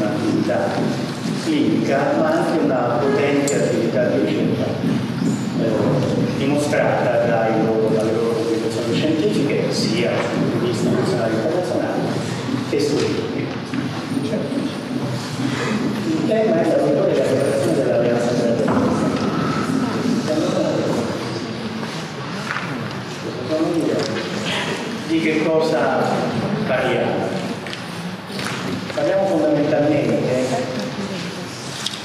un'intensissima attività clinica, ma anche una potente attività di ricerca, eh, dimostrata loro, dalle loro pubblicazioni scientifiche, sia di vista nazionale e internazionale, che su certo. Il tema è la vittoria della creazione dell'alleanza terapeutica. Di che cosa parliamo? Parliamo fondamentalmente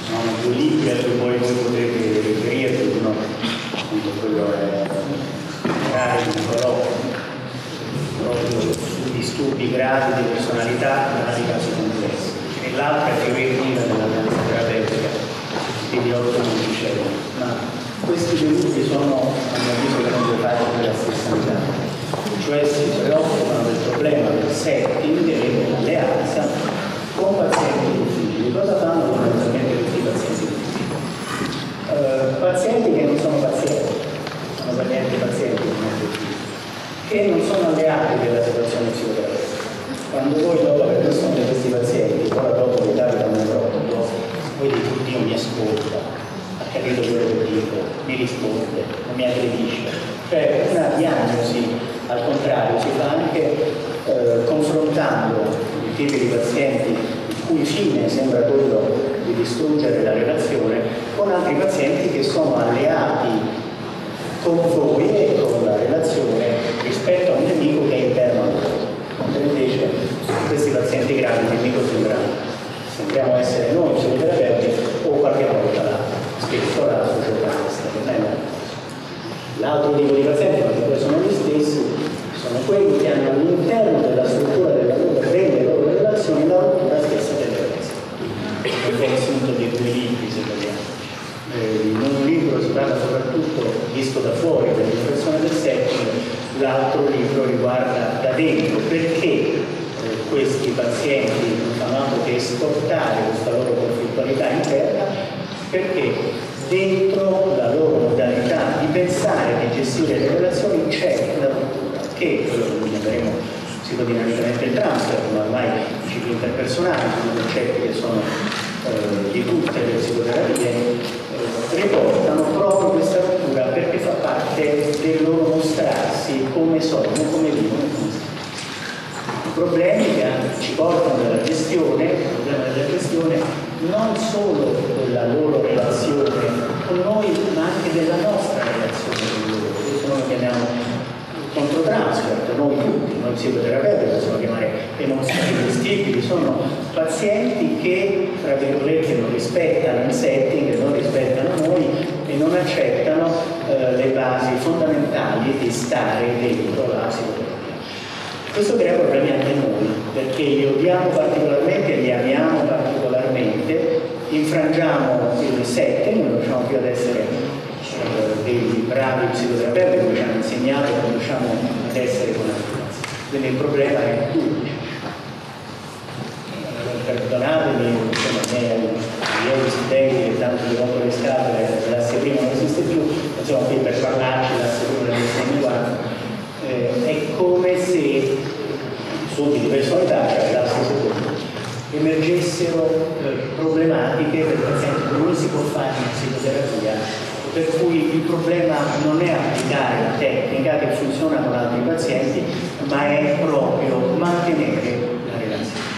sono due libri a cui poi voi potete riferirvi, uno appunto quello è generale di Nicolò, proprio su disturbi gravi di personalità grandi casi complessi, e l'altra è preventiva della danza terapeutica, quindi Otto Monticello. Ma questi due libri sono, a mio avviso, le due parti della stessa unità, cioè si preoccupano del problema del setting e dell'alleanza con pazienti difficili. Cosa fanno fondamentalmente questi pazienti difficili? Uh, pazienti che non sono pazienti, sono per niente pazienti, che non sono alleati della situazione psicoterapeutica. Quando voi dopo aver di questi pazienti, ora dopo vi date da un neurologo, voi dite, Dio mi ascolta, ha capito quello che dico, mi risponde, non mi aggredisce. Cioè una diagnosi al contrario si fa anche eh, confrontando tipi di pazienti il cui fine sembra quello di distruggere la relazione con altri pazienti che sono alleati con voi e con la relazione rispetto a un nemico che è interno a loro. Mentre invece questi pazienti gravi il nemico sembra, sembriamo essere noi psicoterapeuti o qualche volta la, spesso la non è L'altro tipo di pazienti, ma poi sono gli stessi, sono quelli che hanno all'interno della struttura della loro, delle loro relazioni la rottura stessa delle relazioni. Il riassunto dei due libri, se vogliamo. Eh, in un libro si parla soprattutto, visto da fuori, dell'impressione del setting, l'altro libro riguarda da dentro, perché eh, questi pazienti non fanno altro che esportare questa loro conflittualità interna, perché dentro la loro modalità di pensare e di gestire le relazioni c'è una rottura, che quello che noi chiameremo psicodinamicamente il transfer, ma ormai i cicli interpersonali sono concetti che sono eh, 2007, noi non riusciamo più ad essere eh, dei bravi psicoterapeuti come ci hanno insegnato, non riusciamo ad essere con la finanza. Quindi il problema è tu. Eh, perdonatemi, insomma, me ieri si che tanto di rompo le scatole, l'asse prima non esiste più, insomma qui per parlarci l'asse prima non esiste più, eh, è come se studi di personalità, cioè l'asse secondo, emergessero problematiche per pazienti che non si può fare in psicoterapia, per cui il problema non è applicare la tecnica che funziona con altri pazienti, ma è proprio mantenere la relazione.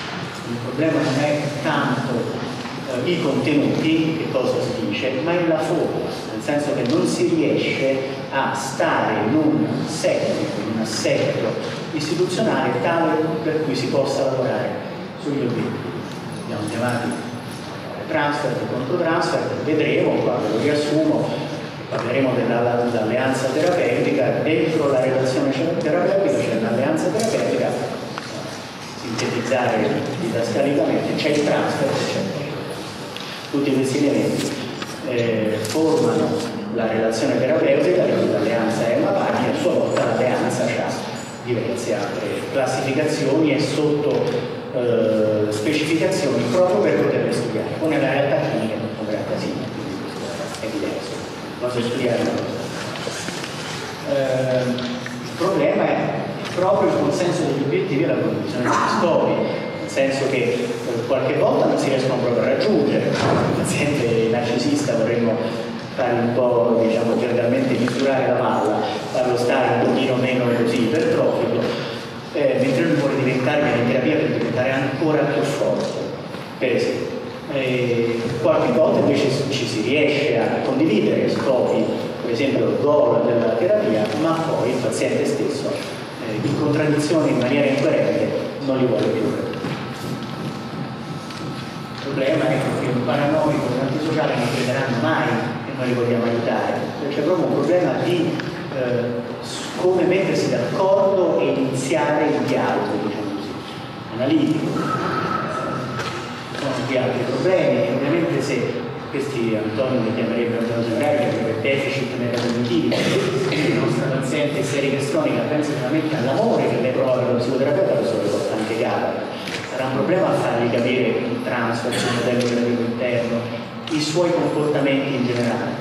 Il problema non è tanto eh, i contenuti, che cosa si dice, ma è la forma, nel senso che non si riesce a stare in un setting, in un assetto istituzionale tale per cui si possa lavorare sugli obiettivi. Abbiamo chiamati transfer e controtransfer, vedremo, qua ve lo riassumo, parleremo dell'alleanza terapeutica, dentro la relazione terapeutica c'è l'alleanza terapeutica, sintetizzare didascalicamente, c'è il transfer e il Tutti questi elementi eh, formano la relazione terapeutica, l'alleanza è una pagina, a sua volta l'alleanza ha diverse altre classificazioni e sotto eh, specificazioni proprio per poterle studiare. Poi nella realtà clinica è un gran casino, è diverso. Cosa studiare una cosa. Eh, il problema è proprio il consenso degli obiettivi e la condivisione degli scopi, nel senso che eh, qualche volta non si riescono proprio a raggiungere. Il paziente narcisista vorremmo fare un po', diciamo, generalmente misurare la palla, farlo stare un pochino meno così ipertrofico, eh, mentre lui vuole diventare in terapia diventare ancora più forte, per esempio. E qualche volta invece ci si riesce a condividere scopi, per esempio il goal della terapia, ma poi il paziente stesso eh, in contraddizione in maniera incoerente non li vuole più. Il problema è che un paranoico un antisociale non crederanno mai che noi li vogliamo aiutare, c'è proprio un problema di eh, come mettersi d'accordo e iniziare il dialogo, analitico di altri problemi ovviamente se questi Antonio li chiamerebbe Antonio Sembrari per deficit metacognitivi se la nostra paziente serica cronica pensa veramente all'amore che lei prova per lo psicoterapeuta questo le porta anche gara sarà un problema fargli capire il transfer, il modello creativo interno i suoi comportamenti in generale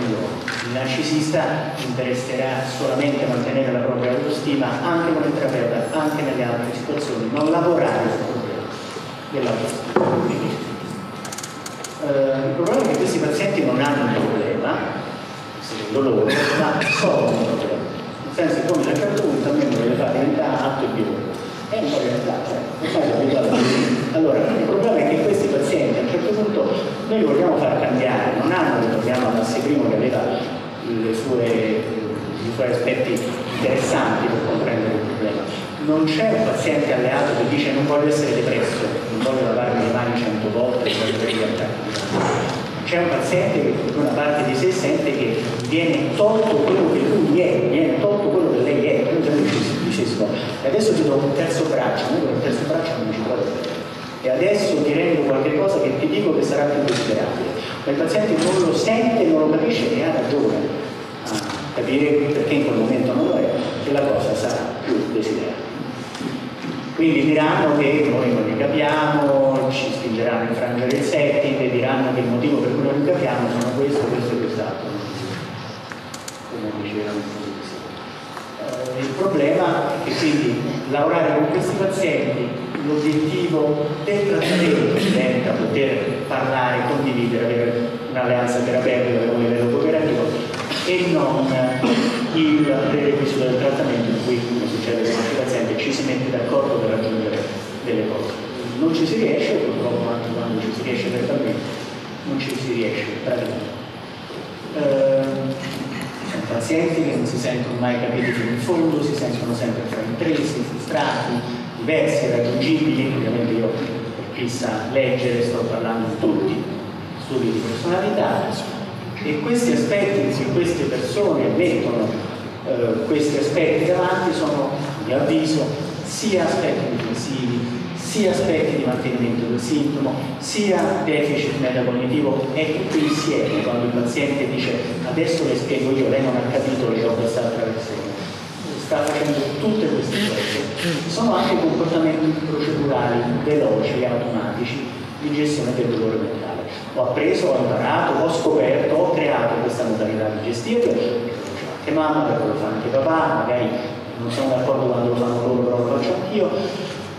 loro. Il narcisista interesserà solamente mantenere la propria autostima anche come terapeuta, anche nelle altre situazioni, non lavorare sul problema dell'autostima. Eh, il problema è che questi pazienti non hanno un problema, secondo loro, ma sono un problema. Nel senso che come a un certo punto a me voglio fare diventare atto e biondo. È un po' realtà, cioè, ormai sono abituato a Allora, il problema è che questi pazienti a un certo punto noi li vogliamo far cambiare, non hanno, ritorniamo a Massi Primo che aveva sue, i suoi aspetti interessanti per comprendere il problema. Non c'è un paziente alleato che dice non voglio essere depresso, non voglio lavarmi le mani cento volte, voglio riattacchi. C'è un paziente che una parte di sé sente che viene tolto quello che lui è, viene tolto quello che lei è, come se dicessimo, e adesso ti do un terzo braccio, noi con il terzo braccio non ci provo e adesso ti rendo qualche cosa che ti dico che sarà più desiderabile. Ma il paziente non lo sente, non lo capisce e ha ragione a capire perché in quel momento non lo è, che la cosa sarà più desiderabile. Quindi diranno che noi non li capiamo, ci spingeranno a infrangere il setting e diranno che il motivo per cui non li capiamo sono questo, questo e quest'altro. Come dicevano eh, il problema è che quindi lavorare con questi pazienti, l'obiettivo del trattamento diventa poter parlare, condividere, avere un'alleanza terapeutica a livello cooperativo e non il prerequisito del trattamento in cui, come succede con altri pazienti, ci si mette d'accordo per raggiungere delle cose. Non ci si riesce, purtroppo anche quando ci si riesce verbalmente, non ci si riesce praticamente. Eh, sono pazienti che non si sentono mai capiti fino in fondo, si sentono sempre fraintresi, frustrati, diversi, raggiungibili, ovviamente io per chi sa leggere sto parlando di tutti, studi di personalità, e questi aspetti, se queste persone mettono eh, questi aspetti davanti, sono, a mio avviso, sia aspetti difensivi, sia aspetti di mantenimento del sintomo, sia deficit metacognitivo e tutti insieme quando il paziente dice adesso le spiego io, lei non ha capito che ho quest'altra versione sta facendo tutte queste cose. Sono anche comportamenti procedurali veloci e automatici di gestione del dolore mentale. Ho appreso, ho imparato, ho scoperto, ho creato questa modalità di gestire, lo fa anche mamma, perché lo fa anche papà, magari non sono d'accordo quando lo fanno loro, però lo faccio anch'io,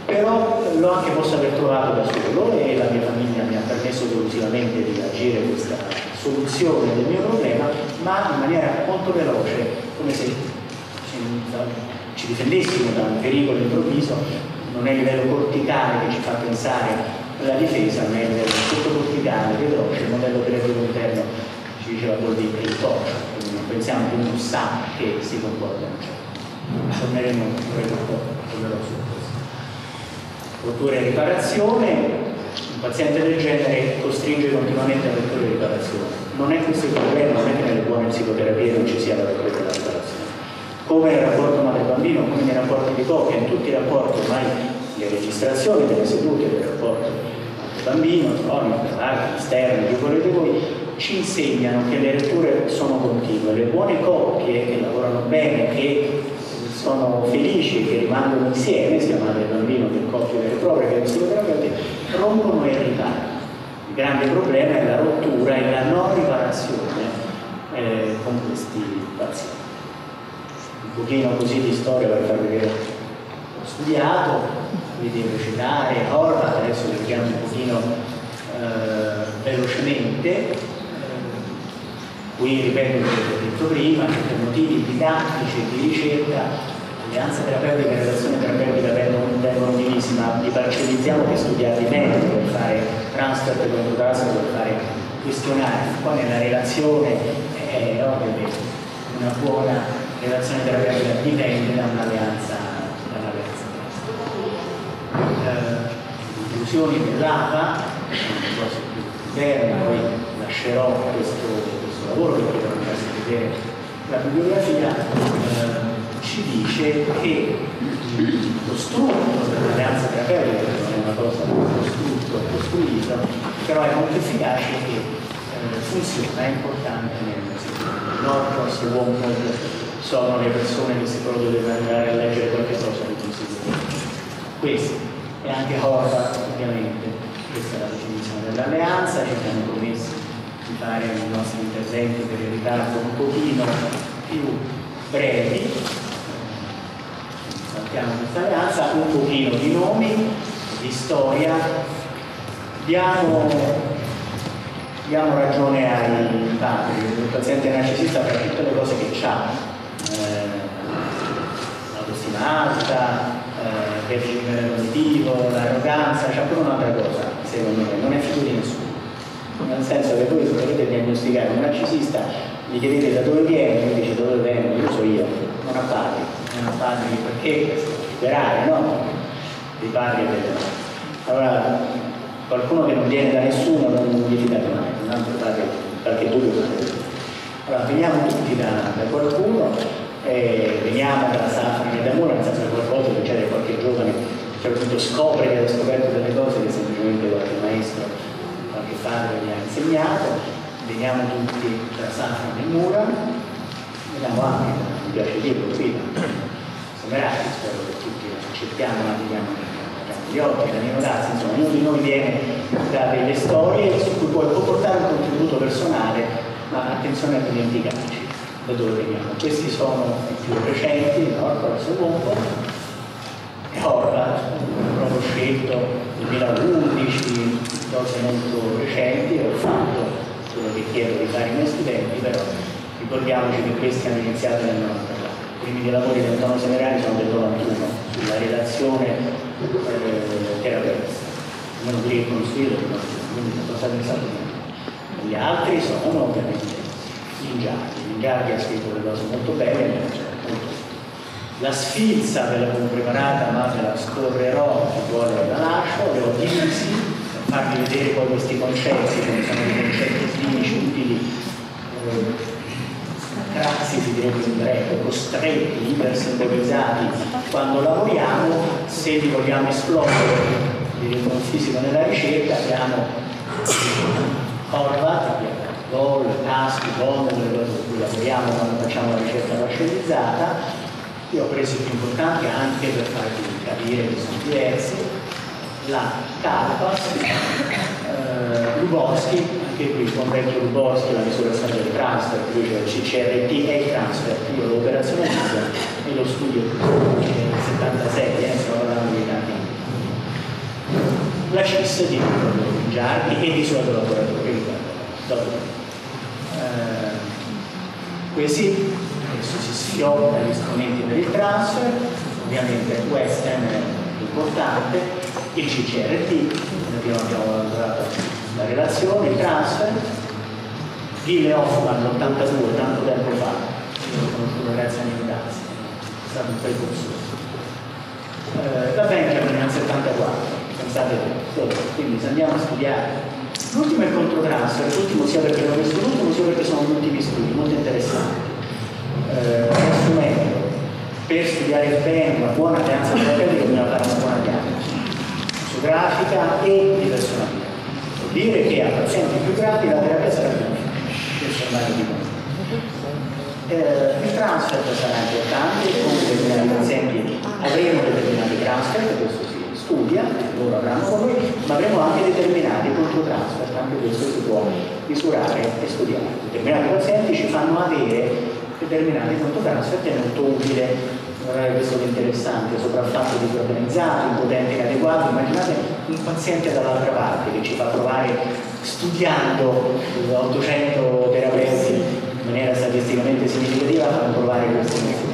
però l'ho anche posso aver trovato da solo e la mia famiglia mi ha permesso esclusivamente di agire questa soluzione del mio problema, ma in maniera molto veloce, come se ci difendessimo da un pericolo improvviso, non è il livello corticale che ci fa pensare la difesa nel sottocorticale veloce, il modello operativo interno ci diceva vuol dire il torcio, quindi non pensiamo che uno sa che si comporta in ciò. Torneremo tornerò su questo. Rottura e riparazione, un paziente del genere costringe continuamente a rottura e riparazione. Non è questo il problema, non è che nelle buone psicoterapie non ci sia la rottura e la riparazione. Come nel rapporto madre-bambino, come nei rapporti di coppia, in tutti i rapporti ormai le registrazioni delle sedute del rapporto bambino, cronico, esterno, che volete voi, ci insegnano che le letture sono continue. Le buone coppie che lavorano bene, che sono felici, che rimangono insieme, sia madre e bambino che coppie vere e proprie, che psicoterapeuti, rompono e riparano. Il grande problema è la rottura e la non riparazione eh, con questi pazienti. Un pochino così di storia per farvi vedere. Ho studiato, vi devo citare Horvath, adesso lo vediamo un pochino eh, velocemente. Eh, qui ripeto quello che ho detto prima, per motivi didattici e di ricerca alleanza terapeutica e relazione terapeutica vengono, vengono divisi, ma li parcellizziamo per studiarli meglio, per fare transfer per caso, per fare questionari. Poi nella relazione è ovvio che una buona relazione terapeutica dipende da un'alleanza. Da un'alleanza. Eh, conclusioni dell'APA, interne, poi lascerò questo, questo lavoro perché dovrò vedere la bibliografia. Eh, ci dice che lo strumento dell'alleanza terapeutica, non è una cosa costrutto, costruita, però è molto efficace e eh, funziona, è importante nel settore. Norcross e Wormwood sono le persone che secondo deve andare a leggere qualche cosa di consiglio. Questo e anche Horvath ovviamente, questa è la definizione dell'alleanza, ci siamo promessi di fare i nostri interventi per il ritardo un pochino più brevi. Saltiamo questa alleanza, un pochino di nomi, di storia, diamo, diamo ragione ai padri, il paziente narcisista per tutte le cose che ha, alta, eh, il regime cognitivo, l'arroganza, c'è pure un'altra cosa, secondo me, non è figlio di nessuno. Nel senso che voi se volete diagnosticare un narcisista, gli chiedete da dove viene, lui dice dove vengo, io so io, non padri non padri perché liberare, no? Dei padri e delle. Allora, qualcuno che non viene da nessuno non gli fidate mai, un altro padre, qualche dubbio Allora, veniamo tutti da, da qualcuno, eh, veniamo dalla Safran e da Mura, nel senso che qualche volta succede qualche giovane che a un punto scopre che ha scoperto delle cose che semplicemente qualche maestro, qualche padre gli ha insegnato, veniamo tutti da Safran e Mura, veniamo anche, mi piace dirlo, qui Merati, spero che tutti accettiamo la vediamo gli occhi, la neonazzi, insomma, ognuno di noi viene da delle storie su cui può portare un contributo personale, ma attenzione a dimenticarci da dove veniamo. Questi sono i più recenti, Norcross e Wombo, e Horvath, proprio scelto nel 2011, cose molto recenti, ho fatto quello che chiedo di fare ai miei studenti, però ricordiamoci che questi hanno iniziato nel 90 primi dei lavori di Antonio Semerani sono del 91 sulla relazione eh, terapeutica. Almeno quelli che conoscete quindi non cosa pensato gli altri sono ovviamente Ingiardi Ingiardi ha scritto delle cose molto belle la sfilza ve l'avevo preparata ma ve la scorrerò chi vuole la lascio le ho divisi per farvi vedere poi questi concetti che sono dei concetti clinici utili eh, razzi si direbbe in greco, costretti, ipersembolizzati. Quando lavoriamo, se li vogliamo esplodere il fisico nella ricerca abbiamo Horvath, Gold, Caschi, Bond, le cose su cui lavoriamo quando facciamo la ricerca parcellizzata. Io ho preso i più importanti anche per farvi capire che sono diversi. La Carpas, eh, Lubowski, anche qui con vecchio Lubowski la misurazione del transfer, qui c'è il CCRT e il transfer, io lo operazionalizzo e lo studio nel 77, eh, stiamo parlando di tanti anni. La CIS di Giardi e di suoi collaboratori, eh, questi adesso si sfiora gli strumenti per il transfer, ovviamente Western è importante, il CCRT, abbiamo lavorato la relazione, il transfer, Gil e Hoffman l'82, tanto tempo fa, io l'ho conosciuto grazie a Nick Dazzi, è stato un precursore. Eh, la Benjamin nel 74, pensate voi, quindi se andiamo a studiare. L'ultimo è il controtransfer, l'ultimo sia perché l'ho messo l'ultimo sia perché sono gli studi, molto interessanti. Eh, strumento per studiare bene una buona alleanza terapeutica bisogna fare una buona diagnosi, su grafica e di personalità. Dire che a pazienti più gravi la terapia sarà più difficile, eh, il transfer sarà importante, con determinati pazienti avremo determinati transfer, questo studia, loro avranno noi, ma avremo anche determinati controtransfer, anche questo si può misurare e studiare. Determinati pazienti ci fanno avere determinati punto transfert è molto utile, guardate questo è interessante, sopraffatto di organizzato, impotente inadeguato, immaginate un paziente dall'altra parte che ci fa provare studiando 800 terapeuti in maniera statisticamente significativa fanno provare emozioni.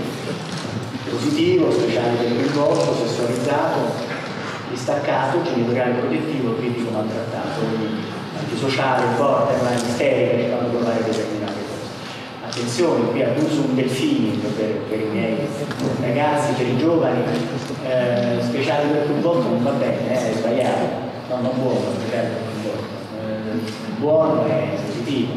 Positivo, speciale il coinvolto, sessualizzato, distaccato, genitoriale protettivo, critico maltrattato, quindi antisociale, borderline, isterica, che fanno provare determinate attenzione, qui abuso un delfino per, per, i miei ragazzi, per i giovani, eh, speciale per più volte non va bene, eh, è sbagliato, no, non buono, speciale per. Eh, buono è positivo,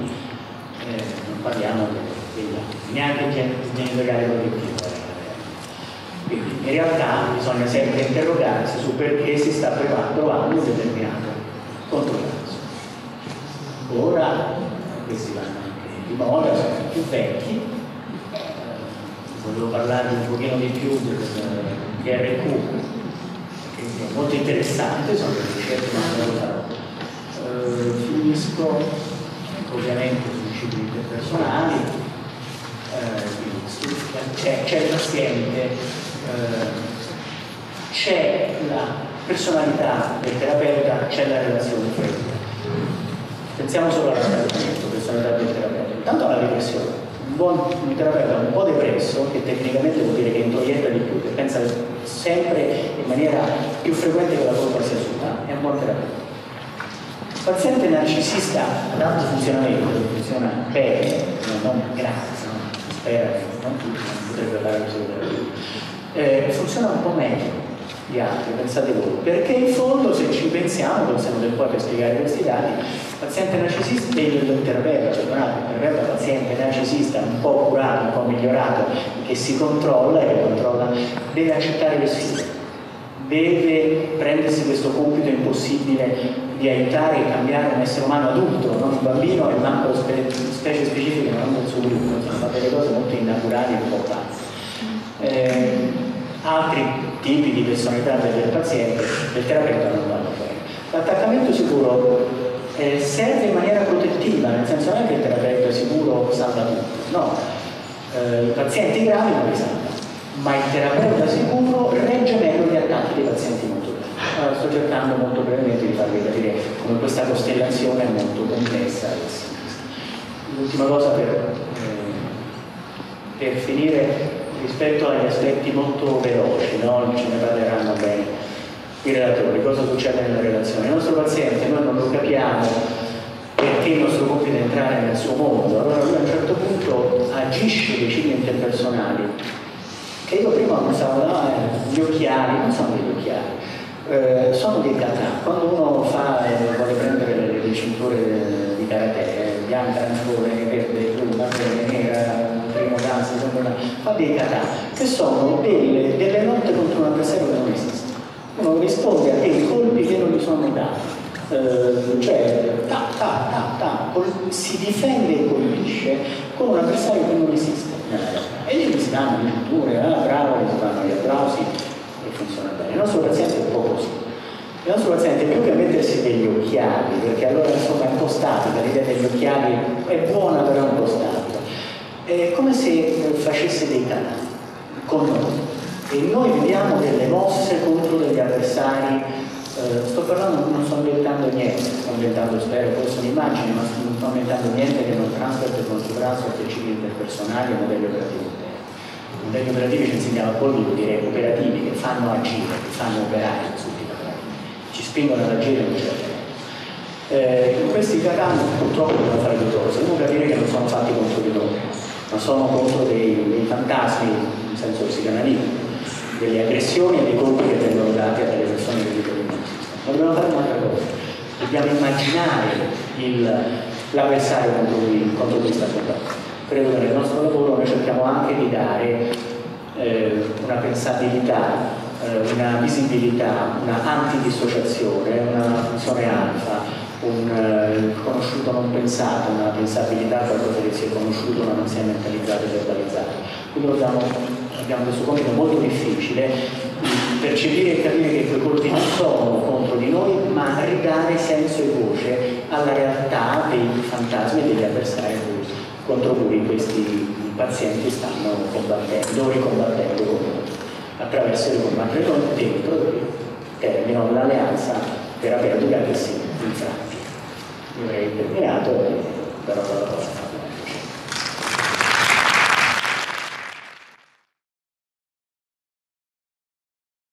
eh, non parliamo degli altri, neanche il genitoriale protettivo. Quindi in realtà bisogna sempre interrogarsi su perché si sta provando un determinato controllo. Ora questi vanno di moda, sono più vecchi, eh, volevo parlarvi un pochino di più del PRQ, che è molto interessante, sono delle ricerche ma. Eh, finisco ovviamente sui cicli interpersonali, eh, c'è, c'è, il paziente, eh, c'è la personalità del terapeuta, c'è la relazione fra Pensiamo solo alla personalità del terapeuta. Intanto alla depressione. Un buon un terapeuta un po' depresso, che tecnicamente vuol dire che introietta di più, che pensa sempre in maniera più frequente che la colpa sia sua, è un buon terapeuta. Il paziente narcisista ad alto funzionamento, funziona bene, non grazie, no? spera che non tutti, non potrebbe fare la psicoterapia, eh, funziona un po' meglio di altri, pensate voi, perché in fondo se ci pensiamo, possiamo del poi per spiegare questi dati, il paziente narcisista e terapeuta, cioè terapeuta paziente narcisista un po' curato, un po' migliorato, che si controlla e che controlla, deve accettare le sfide, deve prendersi questo compito impossibile di aiutare e cambiare un essere umano adulto, non un bambino e manco spe specie specifiche, non del suo gruppo, fa delle cose molto innaturali e un po' pazze. Eh, altri tipi di personalità del paziente, del terapeuta non vanno bene. L'attaccamento sicuro eh, serve in maniera protettiva, nel senso non è che il terapeuta sicuro salva tutto, no, eh, i pazienti gravi non li salva, ma il terapeuta sicuro regge meglio gli attacchi dei pazienti molto gravi. Allora, sto cercando molto brevemente di farvi capire come questa costellazione è molto complessa. L'ultima cosa per, eh, per finire rispetto agli aspetti molto veloci, no? ce ne parleranno bene i relatori, cosa succede nella relazione. Il nostro paziente noi non lo capiamo perché il nostro compito è entrare nel suo mondo, allora lui a un certo punto agisce dei cicli interpersonali che io prima pensavo, no, eh, gli occhiali, non sono degli occhiali, eh, sono dei kata. Quando uno fa, eh, vuole prendere le, le cinture di karate, eh, bianca, arancione, verde, blu, marrone, nera, primo caso, fa dei kata, che sono delle, delle lotte contro un avversario che non esiste. Uno risponde a dei colpi che non gli sono dati. Uh, cioè ta, ta, ta, ta, si difende e colpisce con un avversario che non esiste e gli si danno le culture, ah, bravo, gli si danno gli applausi e funziona bene. Il nostro paziente è un po' così. Il nostro paziente più che mettersi degli occhiali, perché allora insomma è un po' statica, l'idea degli occhiali è buona però è un po' statica è come se facesse dei canali con noi. E noi vediamo delle mosse contro degli avversari. Eh, sto parlando, non sto inventando niente. Sto inventando, spero, poi sono ma non sto inventando niente che non transfer, contro transfer, cicli interpersonali e modelli operativi. I modelli operativi ci insegniamo poi vuol dire operativi che fanno agire, che fanno operare ci spingono ad agire in un certo eh, questi casi purtroppo devono fare due cose. Uno capire che non sono fatti contro di noi ma sono contro dei, dei fantasmi, in senso psicanalitico, delle aggressioni e dei colpi che vengono dati a delle persone che vivono in dobbiamo fare un'altra cosa, dobbiamo immaginare l'avversario contro cui, contro cui sta combattendo. Credo che nel nostro lavoro noi cerchiamo anche di dare eh, una pensabilità, eh, una visibilità, una antidissociazione, una funzione alfa, un eh, conosciuto non pensato, una pensabilità, qualcosa che si è conosciuto ma non si è mentalizzato e verbalizzato. Quindi abbiamo, abbiamo questo compito molto difficile di percepire e capire che quei colpi non sono contro di noi, ma ridare senso e voce alla realtà dei fantasmi e degli avversari contro cui questi pazienti stanno combattendo, ricombattendo con noi, attraverso il combattere dentro termino l'alleanza terapeutica che si infrange. Avrei terminato, però